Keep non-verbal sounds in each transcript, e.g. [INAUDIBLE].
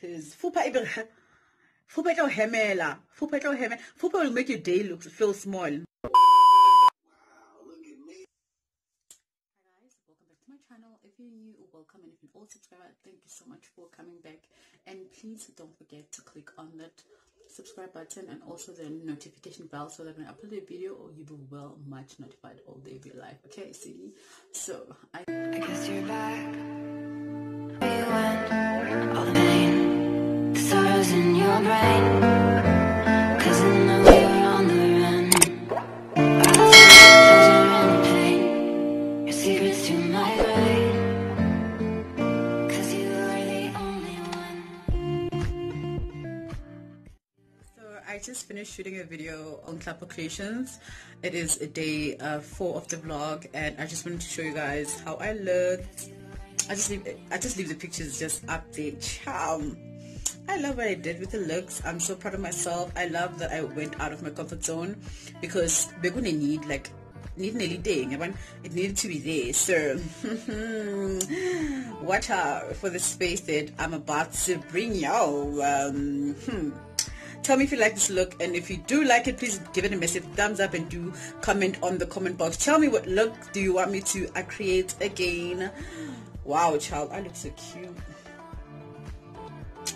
because fupa ibe fupa tlo hemela fupa tlo hemela fupa will make your day look feel small Hi guys, welcome back to my channel. If you're new, welcome, and if you're an old subscriber, thank you so much for coming back. And please don't forget to click on that subscribe button and also the notification bell so that when I upload a video, you will be well much notified all day of your life. Okay, see? So I, I guess you're back. Where you went? All the your brain. Cause you're on the run. Your secrets to my. Cause you are the only one. So I just finished shooting a video on Hlapo Kreationz. It is a day uh, four of the vlog, and I just wanted to show you guys how I look. I just leave I just leave the pictures just up there. Charm. I love what I did with the looks. I'm so proud of myself. I love that I went out of my comfort zone because we're gonna need like need nearly day. It needed to be there. So [LAUGHS] watch out for the space that I'm about to bring y'all. Um, hmm. Tell me if you like this look and if you do like it, please give it a massive thumbs up and do comment on the comment box. Tell me what look do you want me to uh, create again. Wow, child, I look so cute.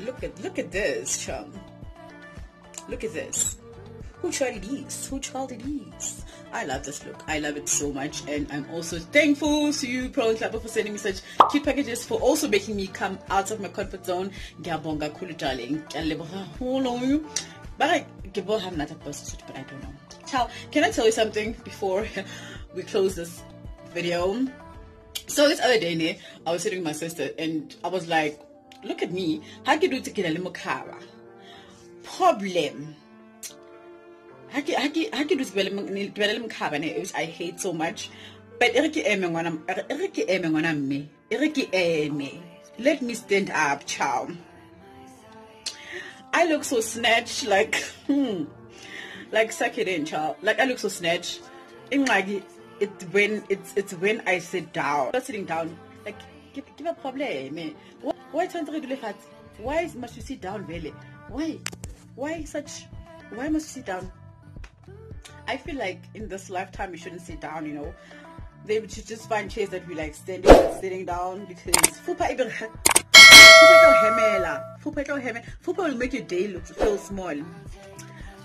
Look at look at this, chum. Look at this. Who it is? Who it is? I love this look. I love it so much, and I'm also thankful to you, Pearl Hlapo, for sending me such cute packages, for also making me come out of my comfort zone. Ngiyabonga kakhulu, darling. But I have not a person, but I don't know. Ciao. Can I tell you something before [LAUGHS] we close this video? So this other day, I was sitting with my sister, and I was like, "Look at me. How can you do to Problem. Ha ke ha ke ha ke dutse bele bele le mkhaba ne which i hate so much. But ere ke eme ngwana ere ke eme ngwana mme ere ke eme let me stand up chow i look so snatched like hmm. Like suck it in chow like i look so snatched. Ingxaki it when it's it's when i sit down. Not sitting down. Like give, give a problem. why why tshwanetse re dule fatshe why must you sit down vele? Why? Why such why must you sit down? I feel like in this lifetime we shouldn't sit down, you know. They should just find chairs that we like standing sitting down because fupa even fupa will make your day look feel small.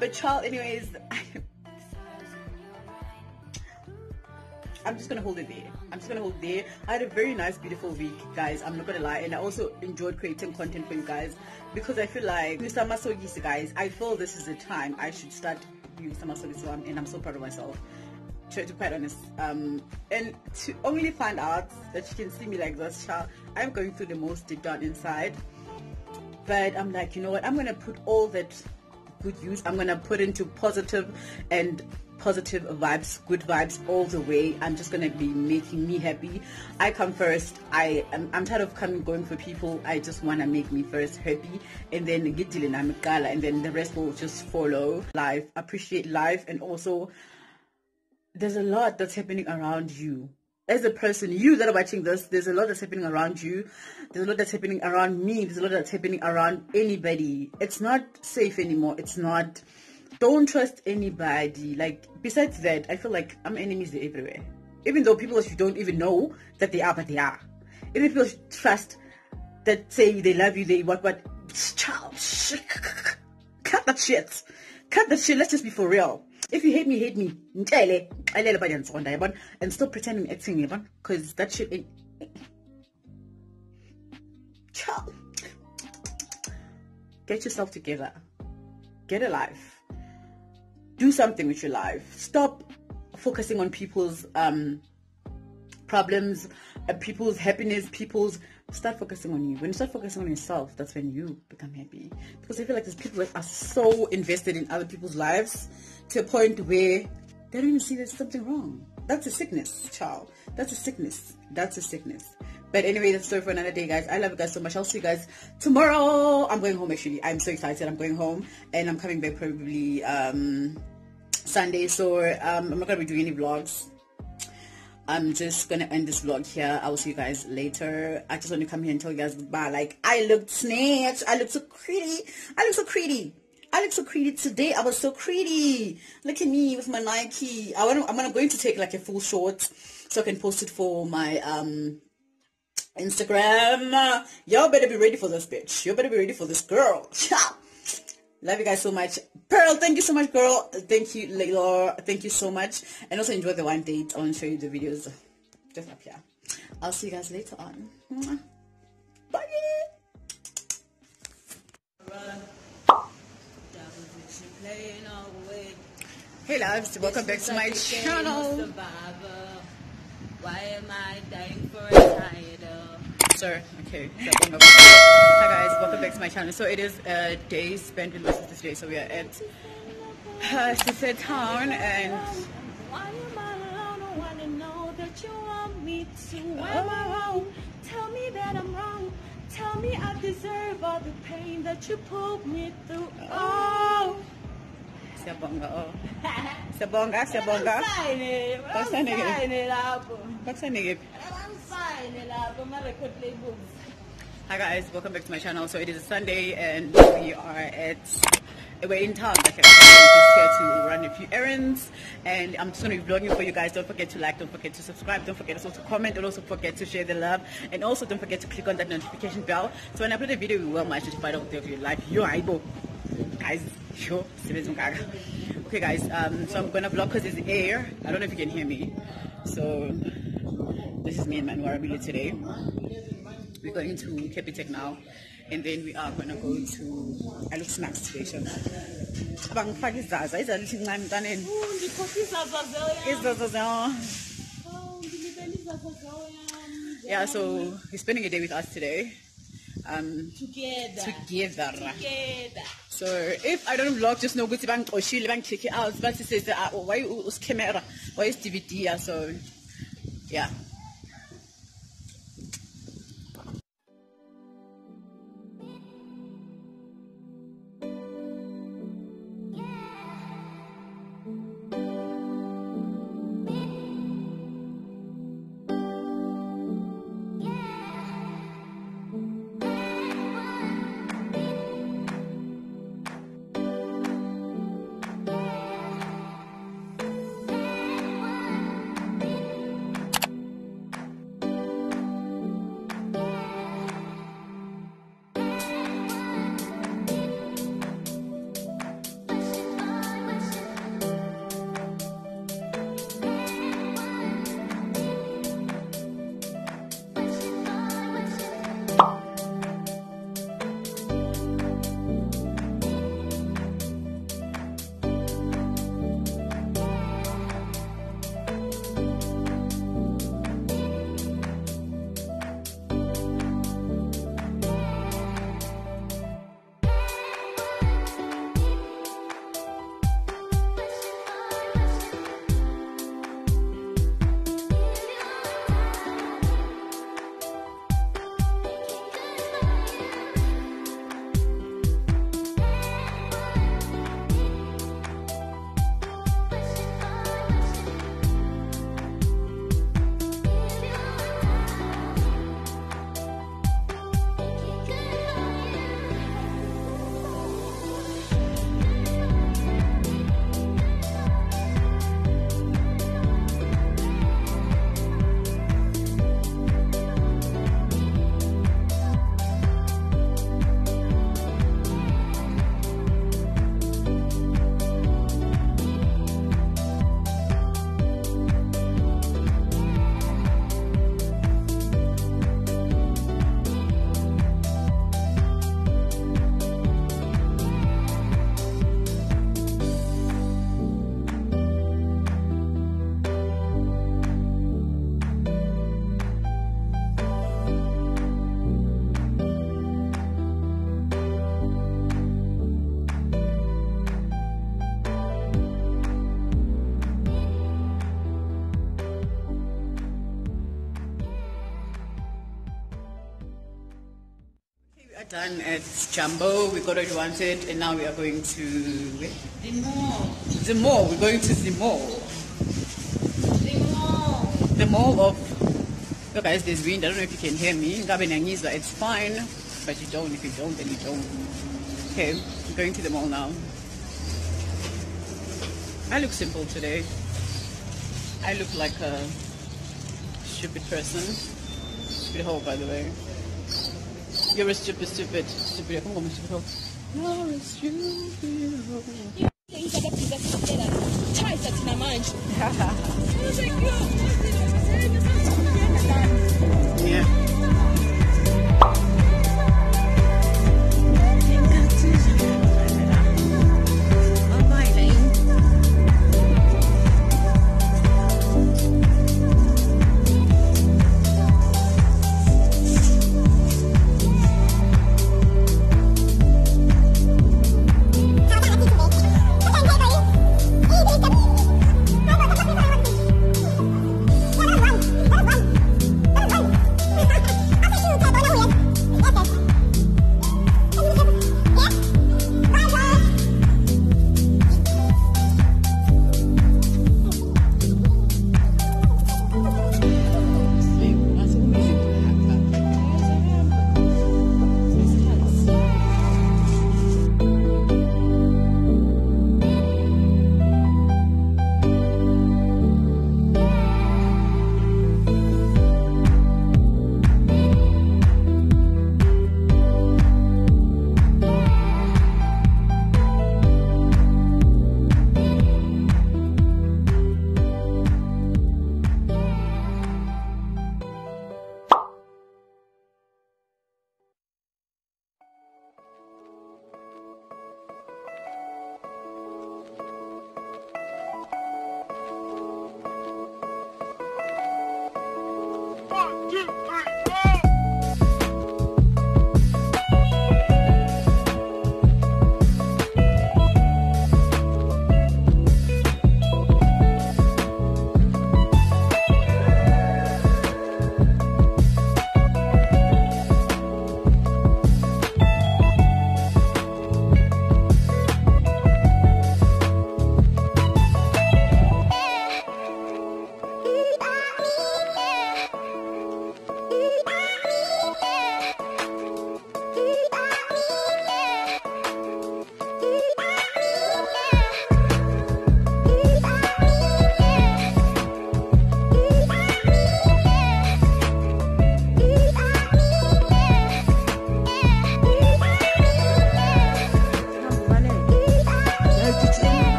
But child, anyways, [LAUGHS] I'm just gonna hold it there. I'm just gonna hold there. I had a very nice, beautiful week, guys. I'm not gonna lie, and I also enjoyed creating content for you guys because I feel like Mr. Masogisi, guys. I feel this is the time I should start doing summer service and I'm so proud of myself to, to be quite honest um, and to only find out that you can see me like this child I'm going through the most deep down inside but I'm like you know what I'm gonna put all that good use I'm gonna put into positive and positive vibes, good vibes all the way. I'm just gonna be making me happy. I come first. I am I'm tired of coming going for people. I just wanna make me first happy and then get dealing I'm gala and then the rest will just follow. Life, appreciate life and also there's a lot that's happening around you. As a person, you that are watching this, there's a lot that's happening around you. There's a lot that's happening around me. There's a lot that's happening around anybody. It's not safe anymore. It's not don't trust anybody. Like besides that, I feel like I'm enemies everywhere. Even though people that you don't even know that they are, but they are. Even people trust that say they love you, they what what child cut that shit. Cut that shit. Let's just be for real. If you hate me, hate me. And stop pretending acting, because that shit ain't. Get yourself together. Get a life do something with your life. Stop focusing on people's um, problems, uh, people's happiness, people's. Start focusing on you. When you start focusing on yourself, that's when you become happy. Because I feel like these people are so invested in other people's lives to a point where they don't even see there's something wrong. That's a sickness, child. That's a sickness. That's a sickness. But anyway, that's story for another day, guys. I love you guys so much. I'll see you guys tomorrow. I'm going home actually. I'm so excited. I'm going home and I'm coming back probably um, Sunday. So um, I'm not gonna be doing any vlogs. I'm just gonna end this vlog here. I will see you guys later. I just want to come here and tell you guys goodbye. Like I looked snatched. I look so pretty. I look so pretty. I look so pretty today. I was so pretty. Look at me with my Nike. I want. I'm going to take like a full short so I can post it for my um Instagram. Y'all better be ready for this bitch. You better be ready for this girl. [LAUGHS] Love you guys so much. Pearl, thank you so much, girl. Thank you, Layla. Thank you so much. And also enjoy the wine date. I want to show you the videos just up here. I'll see you guys later on. Bye. Hey loves, welcome back to my channel. Sir, okay. Hi guys, welcome back to my channel. So it is a day spent with my sister today. So we are at uh, Sister Town and Why am I alone? I wanna know that you want me to. Am I wrong? Tell me that I'm wrong. Tell me I deserve all the pain that you put me through. Oh, siyabonga oh. [LAUGHS] Siyabonga, siyabonga. Hi guys, welcome back to my channel. So it is a Sunday and we are at we're in town. Like just here to run a few errands and I'm just gonna be vlogging for you guys. Don't forget to like, don't forget to subscribe, don't forget also to comment, don't also forget to share the love and also don't forget to click on that notification bell. So when I upload a video, we will much notified of your life. Yo, aibo. Guys, yo. Okay guys, um, so I'm gonna vlog because it's air. I don't know if you can hear me. So this is me and Manuel Rabili today. We're going to Capitec now, and then we are gonna go to Alex Snack Station. Abangifaka izaza, izaza lithi ncane mntaneni. Oh, ngikhohlwe izazazel yami. Izaza. Oh, izazazel. Yeah, so he's spending a day with us today. Um, Together. together. Together. So if I don't vlog, just know ukuthi bangixoshile bangicheck out. But he says, why us camera? Why is DVD? So yeah. Done at Jumbo. We got what we wanted, and now we are going to? The mall. the mall. We're going to the mall. The mall. The mall of Look guys, there's wind. I don't know if you can hear me. It's fine. But you don't. If you don't, then you don't. Okay, I'm going to the mall now. I look simple today. I look like a stupid person. Stupid hoe, by the way. You're a stupid, stupid, stupid. Come on, stupid hoe. You're a stupid hoe. Twice at manje. Yeah.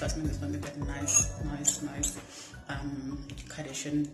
Trust me, this one they've got nice, nice, nice um, Kardashian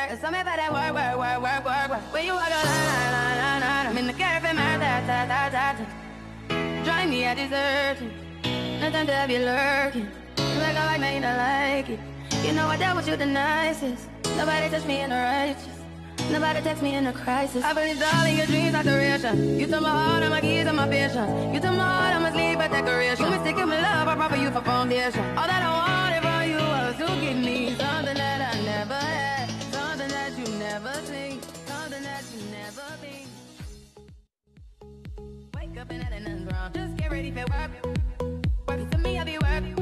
dirt, dirt, dirt. Tell me about that work, work, work, work, work, work. When you walk a line, line, line, line. I'm in the caravan, man, da, da, da, da, da. Drive me a deserting. Nothing to be lurking. You make a like, man, you like it. You know I dealt with you the nicest. Nobody touched me in the righteous. Nobody text me in a crisis. I believe all in your dreams are duration. You took my heart and my keys and my patience. You took my heart and my sleep a decoration. You mistaken my love, I proper you for foundation. All that I wanted from you was to give me something up and nothing's wrong. Just get ready for work. Work to me, I'll be work.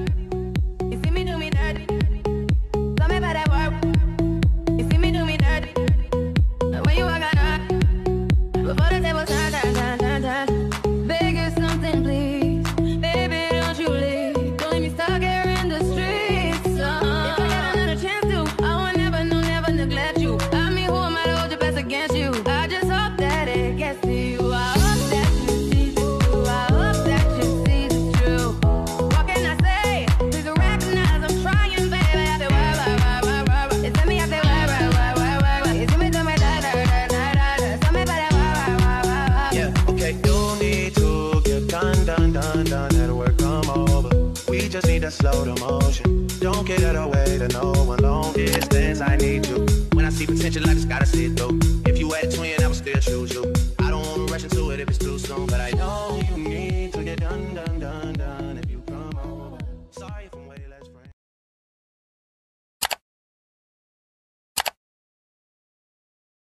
To no one. Long distance, I need you. When I see potential, I just gotta see it through.